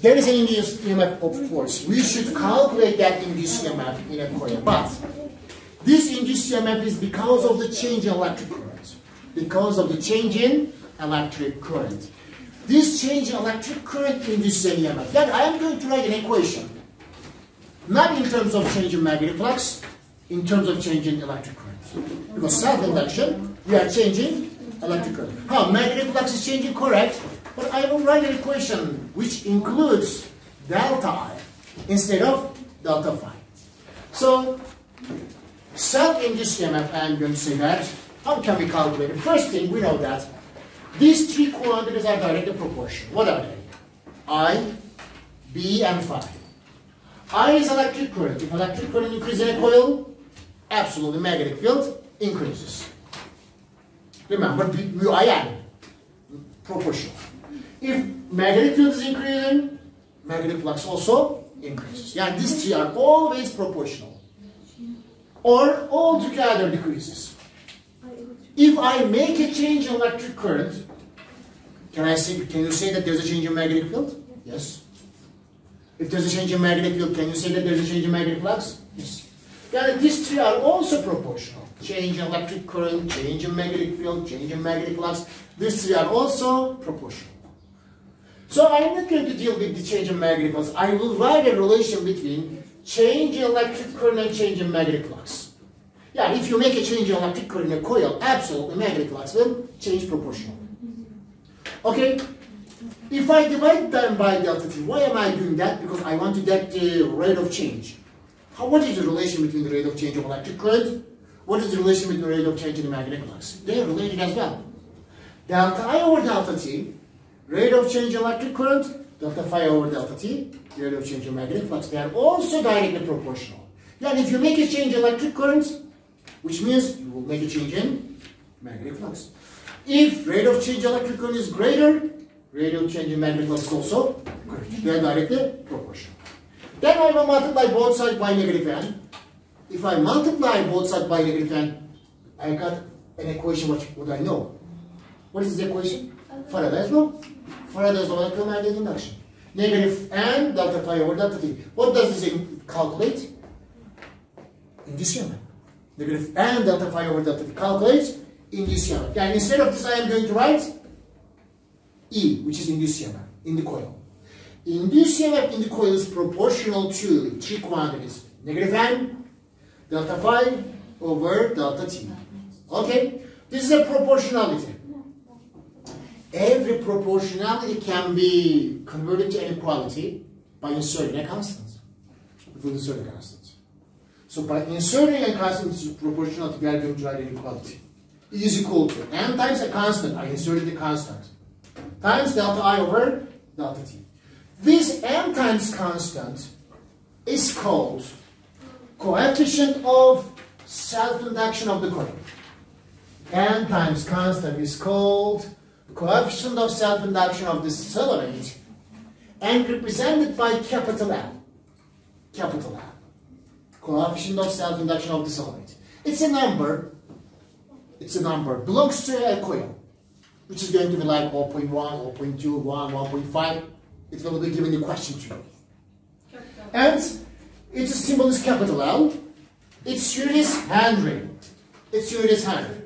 There is an induced EMF, of course. We should calculate that induced EMF in a coil. But this induced EMF is because of the change in electric current. Because of the change in electric current. This change in electric current induces an EMF. Then I am going to write an equation. Not in terms of change in magnetic flux, in terms of change in electric current. Because self-induction, we are changing electric current. How? Magnetic flux is changing, correct. But I will write an equation which includes delta I instead of delta phi. So, self-induced EMF, I'm going to say that. How can we calculate it? First thing, we know that these three quantities are directly proportional. What are they? I, B, and phi. I is electric current. If electric current increases in a coil, absolutely magnetic field increases. Remember, I am proportional. If magnetic field is increasing, magnetic flux also increases. Yeah, these three are always proportional. Or all together decreases. If I make a change in electric current, can I say, can you say that there's a change in magnetic field? Yes. If there's a change in magnetic field, can you say that there's a change in magnetic flux? Yes. Then these three are also proportional. Change in electric current, change in magnetic field, change in magnetic flux. These three are also proportional. So I'm not going to deal with the change in magnetic flux. I will write a relation between change in electric current and change in magnetic flux. Yeah, if you make a change in electric current in a coil, absolutely magnetic flux will change proportionally. Okay? If I divide them by delta t, why am I doing that? Because I want to get the rate of change. How, what is the relation between the rate of change of electric current? What is the relation between the rate of change in the magnetic flux? They are related as well. Delta I over delta t, rate of change electric current, delta phi over delta t, rate of change of magnetic flux. They are also directly proportional. And if you make a change in electric current, which means you will make a change in magnetic flux. If rate of change electric current is greater, rate of change in magnetic flux is also greater. They are directly proportional. Then I will multiply both sides by negative n. If I multiply both sides by negative n, I got an equation which would I know. What is this equation? Faraday's law. Law of electromagnetic induction. Negative n delta phi over delta t. What does this calculate? Inducement negative n delta phi over delta t calculates induced EMF. And instead of this, I am going to write E, which is induced EMF in the coil. Induced EMF in the coil is proportional to three quantities, negative n, delta phi over delta t. Okay? This is a proportionality. Every proportionality can be converted to inequality by inserting a constant. If we insert a constant. So by inserting a constant proportional to Gaussian drive inequality is equal to n times a constant, I inserted the constant, times delta i over delta t. This n times constant is called coefficient of self-induction of the coil. n times constant is called coefficient of self-induction of the solenoid and represented by capital L. Capital L coefficient of self-induction of the solenoid. It's a number, it's a number, belongs to a coil, which is going to be like 0.1, 0.2, 1, 1.5. It will be given the question to you. And its a symbol is capital L. Its unit is Henry. Its unit is Henry.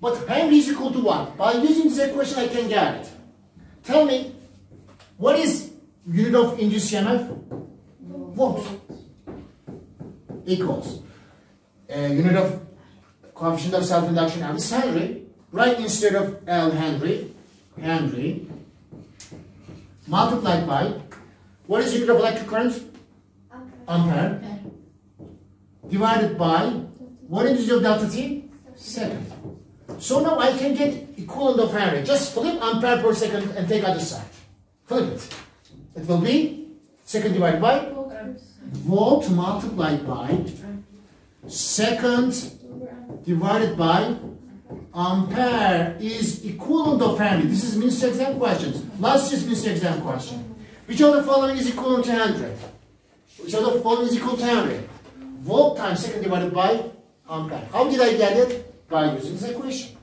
But Henry is equal to 1. By using this equation, I can get it. Tell me, what is unit of induced EMF? What? equals a unit of coefficient of self-induction is Henry, right instead of L Henry, Henry, multiplied by, what is unit of electric current? Ampere. Ampere. Divided by, what is your delta T? Second. So now I can get equivalent of Henry. Just flip ampere per second and take other side. Flip it. It will be second divided by volt multiplied by second divided by ampere is equivalent of Henry. This is ministry exam questions. Last year's ministry exam question. Which of the following is equivalent to 100? Which of the following is equal to 100? Volt times second divided by ampere. How did I get it? By using this equation.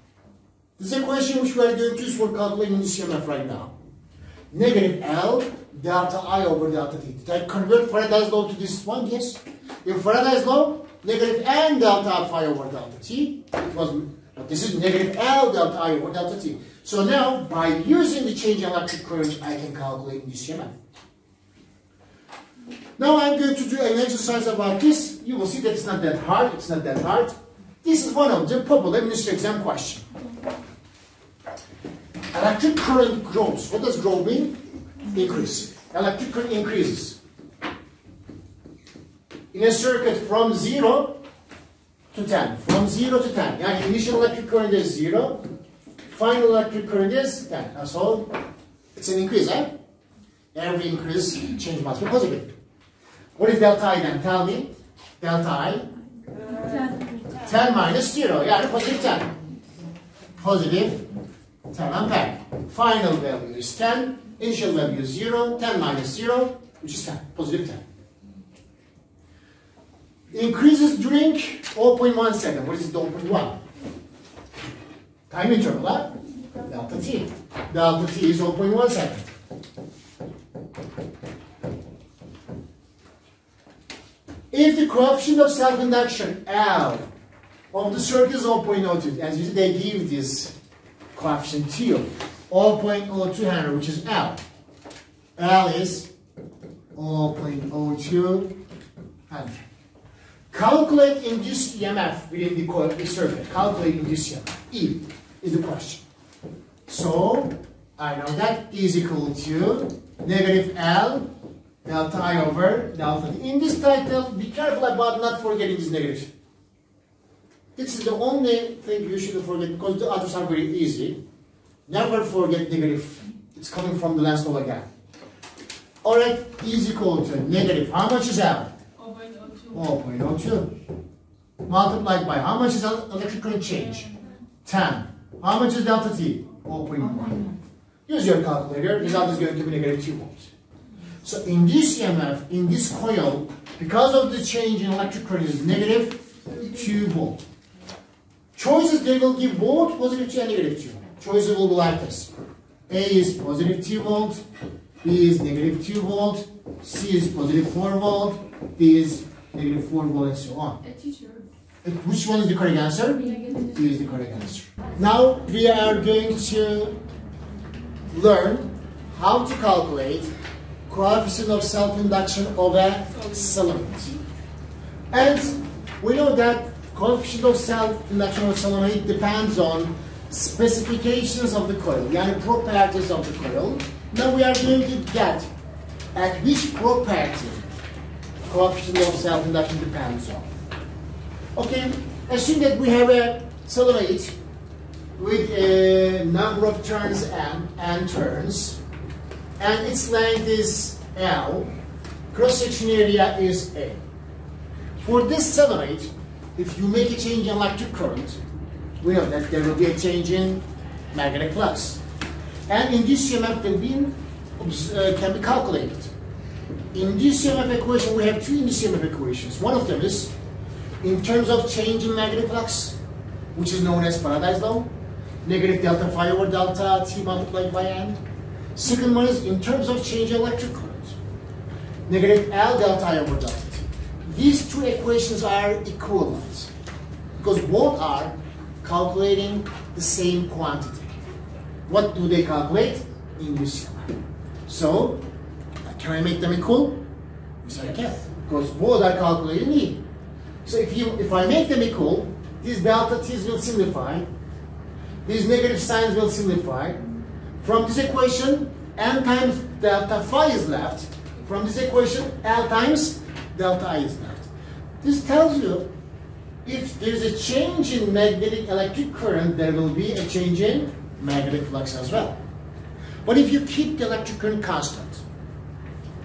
This equation which we are going to use for calculating this EMF right now. negative L delta I over delta T. Did I convert Faraday's law to this one? Yes. In Faraday's law, negative N delta phi over delta T. It was, but this is negative L delta I over delta T. So now, by using the change in electric current, I can calculate this EMF. Now I'm going to do an exercise about this. You will see that it's not that hard. It's not that hard. This is one of the popular ministry exam question. Electric current grows. What does grow mean? Increase. Electric current increases. In a circuit from 0 to 10. From 0 to 10. Yani initial electric current is 0. Final electric current is 10. That's all. It's an increase, eh? Every increase change must be positive. What is delta I then? Tell me. Delta I? 10. 10 minus 0. Yani positive 10. Positive 10 ampere. Final value is 10. Initial value is 0. 10 minus 0, which is 10. Positive 10. Increases during 0.1 second. What is 0.1? Time interval, huh? Delta t. Delta t is 0.1 second. If the coefficient of self-induction L of the circuit is 0.02, as you see, they give this coefficient T of 0.02 Henry, which is L. L is 0.02 Henry. Calculate induced EMF within the coil circuit. Calculate induced EMF. E is the question. So I know that E is equal to negative L delta I over delta. In this title, be careful about not forgetting this negative. This is the only thing you should forget because the others are very easy. Never forget negative. It's coming from the last one again. Alright, is equal to negative. How much is L? 0.02. 0.02. Multiplied by how much is electric current change? 10. How much is delta T? 0.1. Use your calculator. Result is going to be negative 2 volts. So in this EMF, in this coil, because of the change in electric current is negative 2 volt. Choices, they will give both positive 2 and negative 2. Choices will be like this. A is positive 2 volt, B is negative 2 volt, C is positive 4 volt, D is negative 4 volt, and so on. Uh, which one is the correct answer? B is the correct answer. Now we are going to learn how to calculate coefficient of self-induction of a solenoid. And we know that coefficient of self-induction of solenoid depends on specifications of the coil, yani properties of the coil. Now we are going to get at which property coefficient of self-induction depends on. Okay, assume that we have a solenoid with a number of turns n, n turns, and its length is L, cross-section area is A. For this solenoid, if you make a change in electric current, we know that there will be a change in magnetic flux. And induced EMF will be, uh, can be calculated. In this EMF equation, we have two induced EMF equations. One of them is in terms of change in magnetic flux, which is known as Faraday's law, negative delta phi over delta T multiplied by N. Second one is in terms of change in electric current, negative L delta I over delta. These two equations are equivalent because both are calculating the same quantity. What do they calculate? Induced EMF. So, can I make them equal? Yes, I can. Because both are calculating E. So if you if I make them equal, these delta t's will simplify. These negative signs will simplify. From this equation, n times delta phi is left. From this equation, L times delta I is not. This tells you if there is a change in magnetic electric current, there will be a change in magnetic flux as well. But if you keep the electric current constant,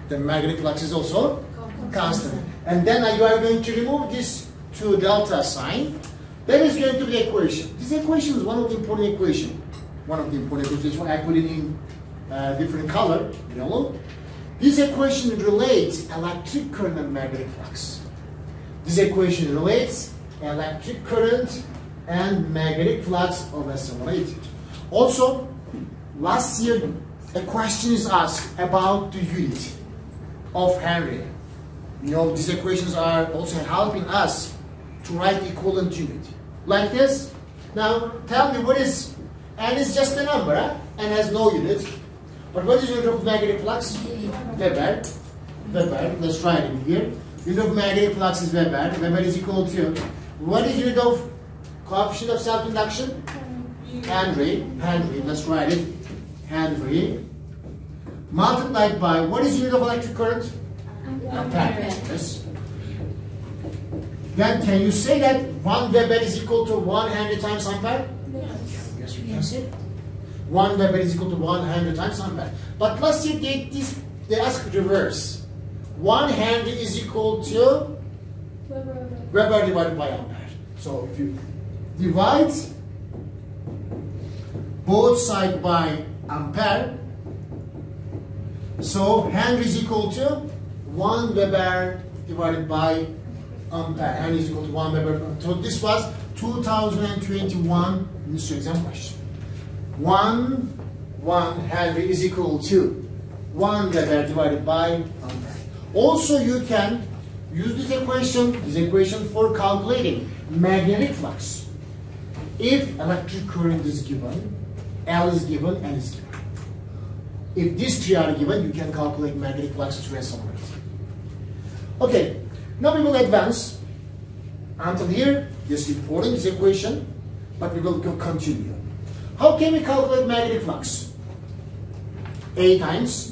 the magnetic flux is also constant. And then you are going to remove this two delta sign. That is going to be equation. This equation is one of the important equations. One of the important equations. I put it in uh, different color, yellow. This equation relates electric current and magnetic flux. This equation relates electric current and magnetic flux of a solenoid. Also, last year a question is asked about the unit of Henry. You know, these equations are also helping us to write equivalent unit. Like this. Now, tell me what is, n is just a number, huh? n has no unit. But what is unit of magnetic flux? Weber. Weber, let's write it here. Unit of magnetic flux is Weber. Weber is equal to, what is unit of coefficient of self-induction? Henry. Henry, let's write it. Henry. Multiplied by, what is unit of electric current? Ampere. Yes. Then can you say that 1 Weber is equal to 100 times ampere? Yes. Yes, we can say. 1 Weber is equal to 100 times ampere. But let's say they, this, they ask reverse. 100 is equal to Weber divided by ampere. So if you divide both sides by ampere, so Henry is equal to 1 Weber divided by ampere. Henry is equal to 1 Weber. So this was 2021 ministry exam question. 1, 1 Henry is equal to 1 Weber divided by ampere. Also you can use this equation, this equation for calculating magnetic flux. If electric current is given, L is given, N is given. If these three are given, you can calculate magnetic flux to resonate. Okay, now we will advance until here, this important this equation, but we will continue. How can we calculate magnetic flux? A times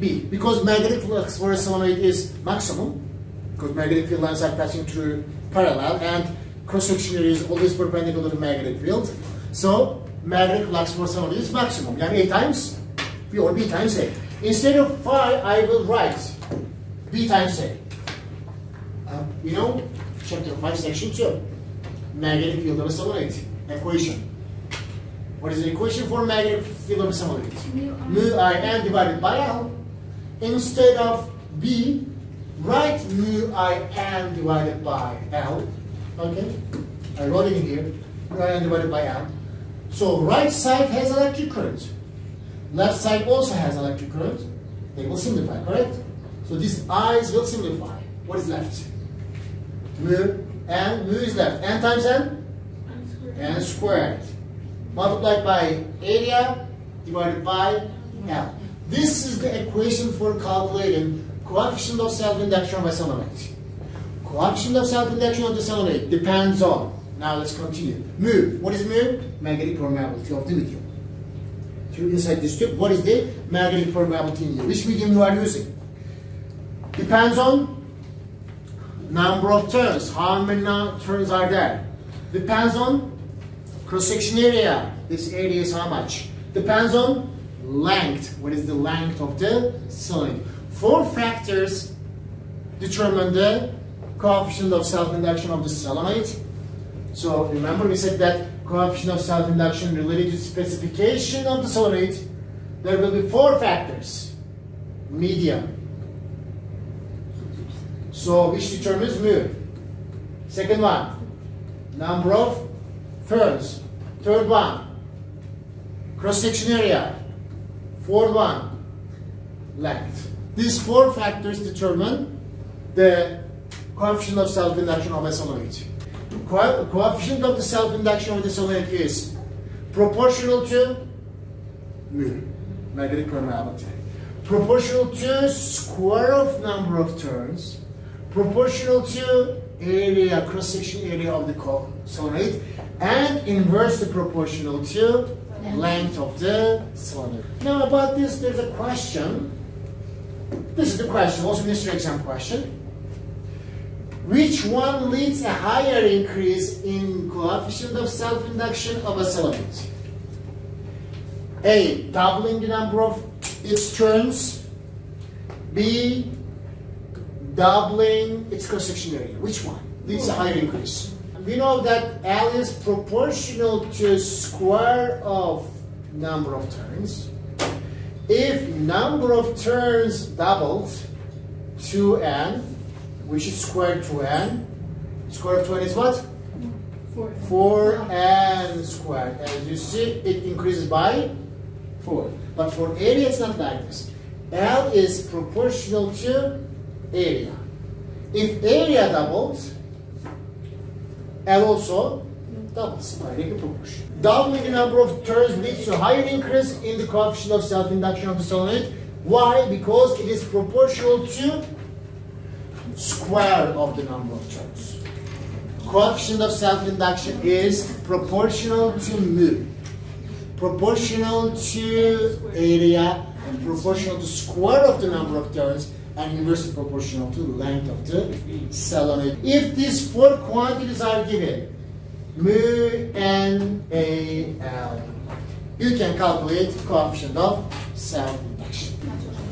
B. Because magnetic flux for a solenoid is maximum, because magnetic field lines are passing through parallel, and cross-section is always perpendicular to the magnetic field. So, magnetic flux for solenoid is maximum. Yani A times B or B times A. Instead of phi, I will write B times A. Uh, you know, chapter 5, section 2. Magnetic field of a solenoid. Equation. What is the equation for magnetic field of solenoid? Mu I n divided by L. Instead of B, write mu I n divided by L. Okay? I wrote it in here. Mu I n divided by L. So right side has electric current. Left side also has electric current. They will simplify, correct? So these i's will simplify. What is left? Mu and mu is left. n times n? n squared. Multiplied by area divided by mm-hmm. L. This is the equation for calculating coefficient of self-induction of a solenoid. Coefficient of self-induction of the solenoid depends on, now let's continue. Mu, what is mu? Magnetic permeability of the medium. Through inside this tube, what is the magnetic permeability in here? Which medium you are using? Depends on number of turns. How many turns are there? Depends on cross-section area. This area is how much? Depends on length. What is the length of the solenoid? Four factors determine the coefficient of self-induction of the solenoid. So remember we said that coefficient of self-induction related to specification of the solenoid, there will be four factors. Medium. So which determines mu? Second one, number of turns. Third one, cross-section area. Fourth one, length. These four factors determine the coefficient of self-induction of a solenoid. Co coefficient of the self-induction of the solenoid is proportional to mu, magnetic permeability. Proportional to square of number of turns, proportional to area, cross-section area of the solenoid, and inversely proportional to length of the solenoid. Now about this, there's a question. This is the question, also ministry exam question. Which one leads a higher increase in coefficient of self-induction of a solenoid? A. Doubling the number of its turns. B. Doubling its cross-section area. Which one leads a higher increase? We know that L is proportional to square of number of turns. If number of turns doubled, 2n, which is square root 2n. Square of 2n is what? 4. 4n squared. As you see, it increases by 4. But for area, it's not like this. L is proportional to area. If area doubles, L also doubles, directly proportional. Doubling the number of turns leads to higher increase in the coefficient of self-induction of the solenoid. Why? Because it is proportional to square of the number of turns. Coefficient of self-induction is proportional to mu, proportional to area, and proportional to square of the number of turns, and inversely proportional to the length of the solenoid. If these four quantities are given, mu, n, a, l, you can calculate coefficient of self-induction.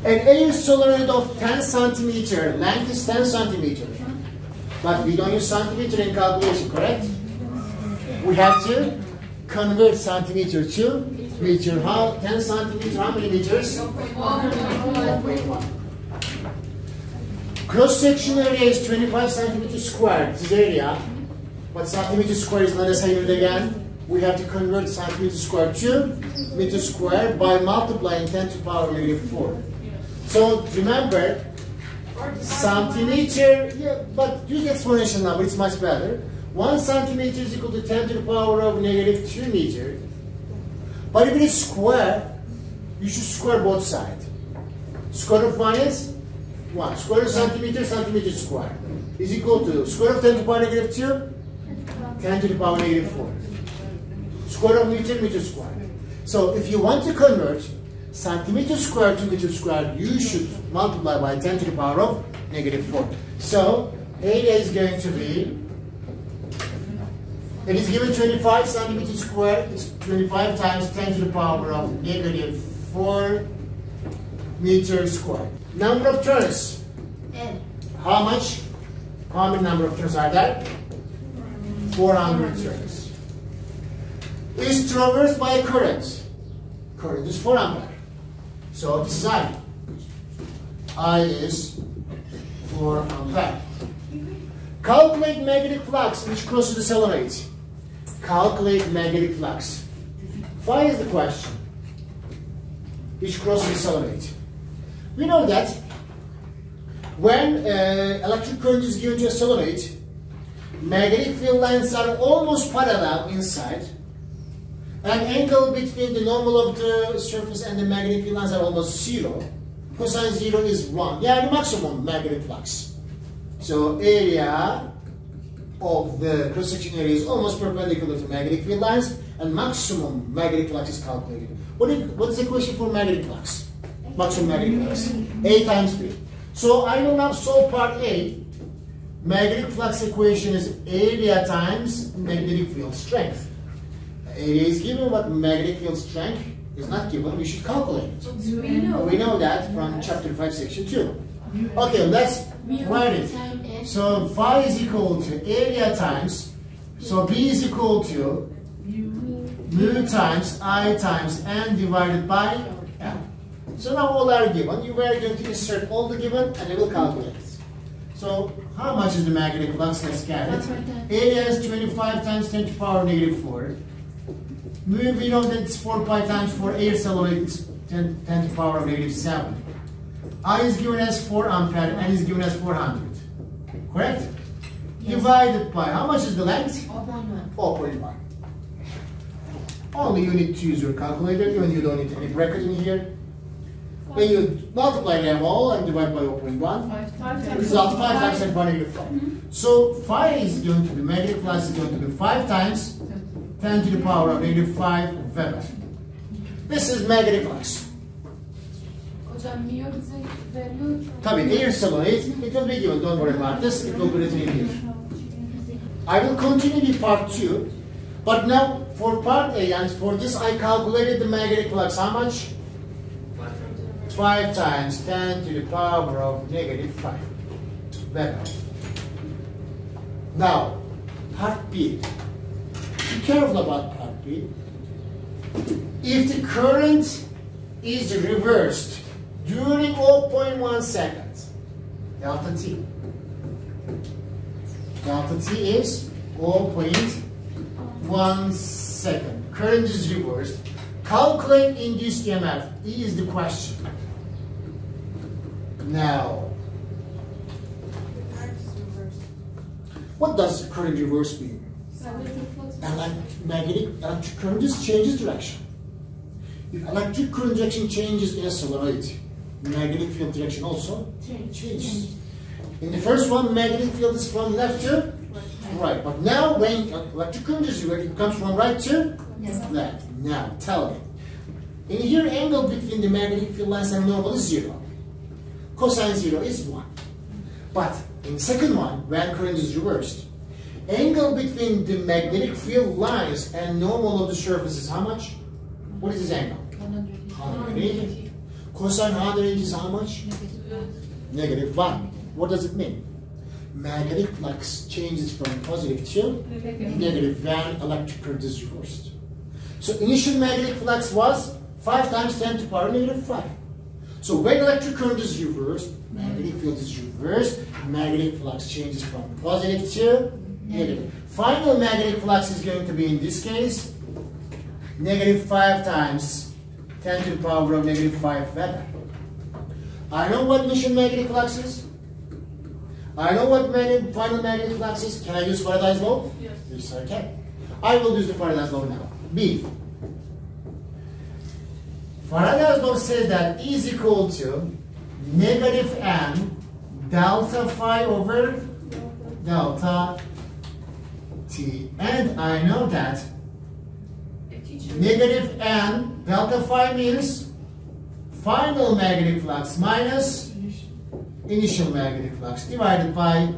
An air solenoid of 10 centimeter, length is 10 centimeter. But we don't use centimeter in calculation, correct? We have to convert centimeter to meter. How 10 centimeter, how many meters? 1.1. Cross section area is 25 centimeters squared. This is area. But centimeter square is not a unit again. We have to convert centimeter square to meter square by multiplying 10 to the power of negative 4. So remember, centimeter, yeah, but use exponential number, it's much better. 1 centimeter is equal to 10 to the power of negative 2 meter. But if it is square, you should square both sides. Square of 1 is 1. Square of centimeter, centimeter square is equal to square of 10 to the power negative 2, 10 to the power negative 4. Square of meter, meter square. So if you want to convert centimeter square to meter square, you should multiply by 10 to the power of negative 4. So area is going to be, it is given 25 centimeters squared, it's 25 times 10 to the power of negative 4 meters squared. Number of turns. N. How much? How many number of turns are there? 400 turns. Is traversed by a current. Current is 4 ampere. So this is I. I is 4 ampere. Calculate magnetic flux which crosses the solenoid. Calculate magnetic flux. Phi is the question. Which crosses the solenoid. We know that when uh, electric current is given to a solenoid, magnetic field lines are almost parallel inside. An angle between the normal of the surface and the magnetic field lines are almost zero. Cosine zero is one. Yeah, the maximum magnetic flux. So area of the cross-section area is almost perpendicular to magnetic field lines, and maximum magnetic flux is calculated. What is, what is the equation for magnetic flux? Maximum magnetic flux. A times B. So I will now solve part A. Magnetic flux equation is area times magnetic field strength. Area is given, but magnetic field strength is not given. We should calculate it. Do we know? We know that from chapter 5, section 2. Okay, let's write it. So phi is equal to area times, so B is equal to mu times I times N divided by L. So now all are given. You are going to insert all the given and it will calculate. So how much is the magnetic flux? Get it. Area is 25 times 10 to the power negative 4. Mu, we know that it's 4 pi times 4. Air is 10, 10 to the power of negative 7. I is given as 4 ampere, N is given as 400. Correct? Yes. Divided by, how much is the length? 0.1. 4.1. Only you need to use your calculator, even you don't need any bracket in here. When you multiply them all and divide by 0.1, Five times. result mm-hmm. 5 times 10 power negative 5. So phi is going to be, magnetic flux is going to be 5 times 10 to the power of negative 5 Weber. This is magnetic flux. Hocam miyo bize veriyor. Tabii it will be given, don't worry about this, it will be written in here. I will continue with part 2, but now for part A and for this I calculated the magnetic flux. How much? 5 times 10 to the power of negative 5. Weber. Now, part B. Be careful about part B. If the current is reversed during 0.1 seconds, delta T. Delta T is 0.1 second. Current is reversed. Calculate induced EMF E is the question. Now, what does current reverse mean? Elect- magnetic electric current just changes direction. If electric current direction changes in a solenoid, magnetic field direction also changes. In the first one, magnetic field is from left to right. But now, when electric current is reversed, it comes from right to left. Now, tell me. In here, angle between the magnetic field lines and normal is zero. Cosine zero is one. But in the second one, when current is reversed, angle between the magnetic field lines and normal of the surface is how much? What is this angle? 180. Cosine 180 is how much? Negative 1. What does it mean? Magnetic flux changes from positive to negative when electric current is reversed. So initial magnetic flux was 5 times 10 to the power negative 5. So when electric current is reversed, magnetic field is reversed, magnetic flux changes from positive to negative. Final magnetic flux is going to be, in this case, negative 5 times 10 to the power of negative 5 Weber. I know what initial magnetic flux is. I know what magnetic, final magnetic flux is. Can I use Faraday's law? Yes. Yes, I can. I will use the Faraday's law now. B. Faraday's law says that E is equal to negative m delta phi over delta t. And I know that negative n delta phi means final magnetic flux minus initial magnetic flux divided by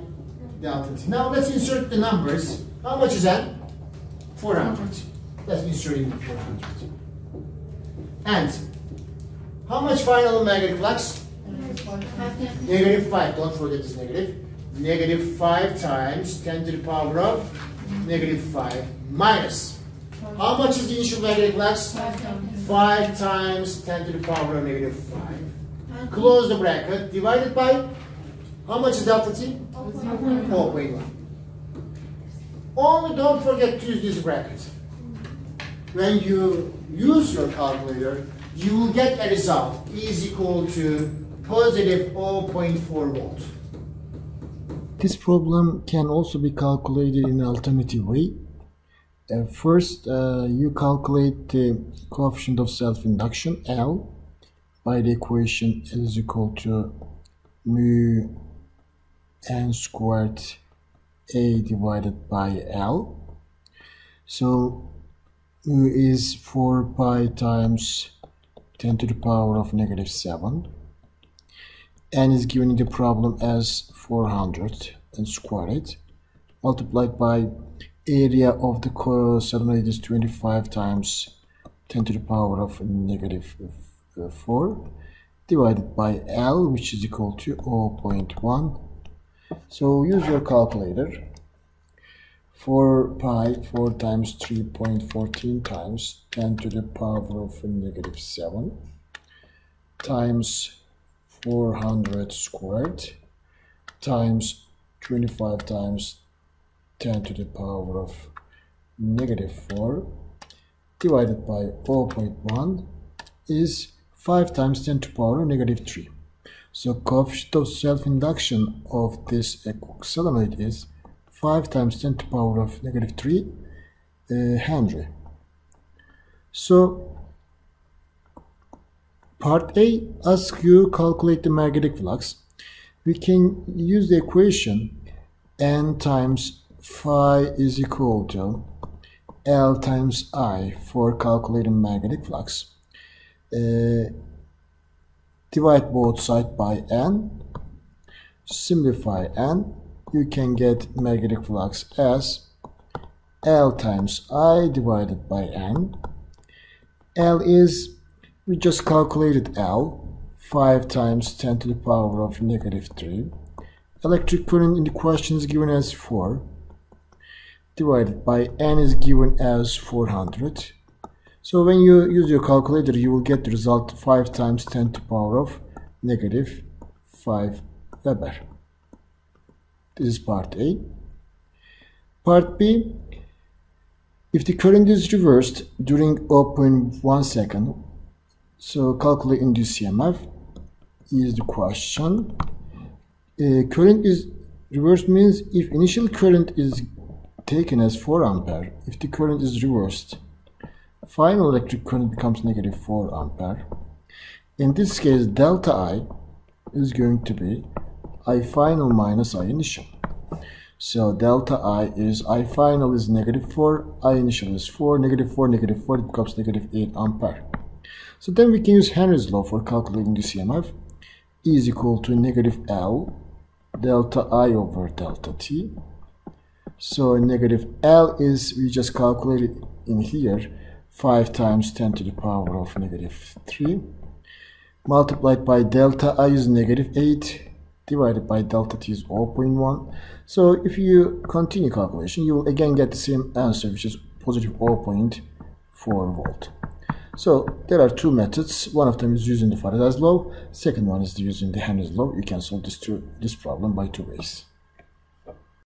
delta t. Now let's insert the numbers. How much is that? 400. Let's insert in 400. And how much final magnetic flux? Negative 5. Don't forget this negative. Negative 5 times 10 to the power of negative 5 minus. How much is the initial magnetic flux? 5 times 10 to the power of negative 5. Close the bracket. Divided by how much is delta t? 4.1. Only don't forget to use this bracket. When you use your calculator, you will get a result is equal to positive 0.4 volt. This problem can also be calculated in an alternative way. Uh, first, uh, you calculate the coefficient of self-induction L by the equation L is equal to mu n squared A divided by L. So mu is 4 pi times 10 to the power of negative 7. n is given in the problem as 400 and square it multiplied by area of the co- solenoid is 25 times 10 to the power of uh, 4 divided by L which is equal to 0.1 so use your calculator. 4 pi 4 times 3.14 times 10 to the power of negative 7 times 400 squared times 25 times 10 to the power of negative 4 divided by 0.1 is 5 times 10 to the power of negative 3. So coefficient of self-induction of this solenoid is 5 times 10 to the power of negative 3 uh, Henry. So part A asks you calculate the magnetic flux. We can use the equation n times phi is equal to L times I for calculating magnetic flux. Uh, divide both sides by n. Simplify n. You can get magnetic flux as L times I divided by n. L is, we just calculated L, 5 times 10 to the power of negative 3. Electric current in the question is given as 4 divided by n is given as 400 so when you use your calculator you will get the result 5 times 10 to the power of negative 5 Weber. This is part A. Part B If the current is reversed during 0.1 second, so calculate induced EMF is the question. Uh, current is reversed means if initial current is taken as 4 ampere, if the current is reversed, final electric current becomes negative 4 ampere. In this case, delta I is going to be I final minus I initial. So delta I is I final is negative 4, I initial is 4, negative 4, negative 4, it becomes negative 8 ampere. So then we can use Henry's law for calculating the EMF. E is equal to negative L delta I over delta T. So negative L is, we just calculated in here, 5 times 10 to the power of negative 3 multiplied by delta I is negative 8 divided by delta T is 0.1 so if you continue calculation you will again get the same answer which is positive 0.4 volt. So there are two methods. One of them is using the Faraday's law. Second one is using the Henry's law. You can solve this, this problem by two ways